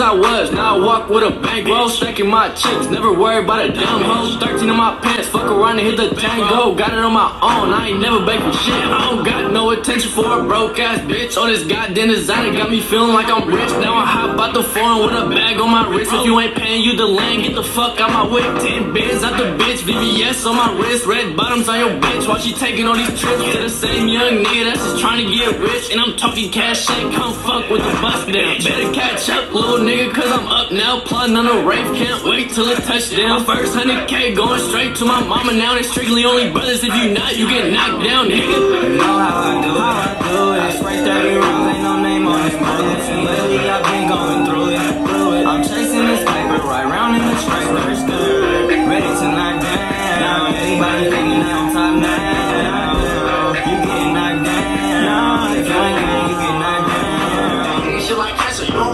I was. Now I walk with a bankroll, stacking my chicks. Never worry about a damn hoe. 13 in my pants, fuck around and hit the tango. Got it on my own, I ain't never begged for shit. I don't got attention for a broke ass bitch. All this goddamn designer got me feeling like I'm rich. Now I hop out the phone with a bag on my wrist. If you ain't paying you the land, get the fuck out my way. 10 bins out the bitch, VVS on my wrist. Red bottoms on your bitch while she taking all these trips to the same young nigga that's just trying to get rich. And I'm talking cash shit, come fuck with the bust down. Better catch up, little nigga, cause I'm up now. Plotting on a rave, can't wait till it touchdown. First 100k going straight to my mama now. It's strictly only brothers. If you not, you get knocked down, nigga. Do, it. I spray 30 rounds, ain't no name on. And lately I've been going through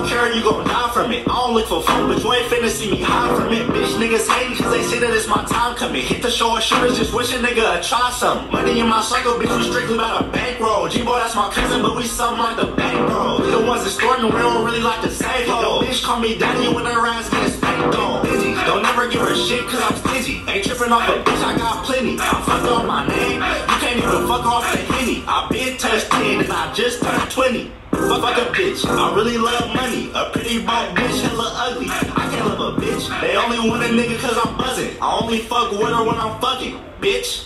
care, you gon' die from it. I don't look for fun, but you ain't finna see me hide from it. Bitch, niggas hating cause they say that it's my time coming. Hit the short shooters, just wish a nigga would try something. Money in my circle, bitch, we strictly about a bankroll. G-boy, that's my cousin, but we something like the bankroll. The ones that starting, we don't really like to save Yo, bitch, call me daddy when her ass get spanked. Busy, don't ever give her shit cause I'm stingy. Ain't tripping off a bitch, I got plenty. I'm fucked on my name, you can't even fuck off the henny. I been touched 10 and I just turned 20. Fuck a bitch, I really love money. A pretty broke bitch, hella ugly. I can't love a bitch. They only want a nigga cause I'm buzzing. I only fuck with her when I'm fucking, bitch.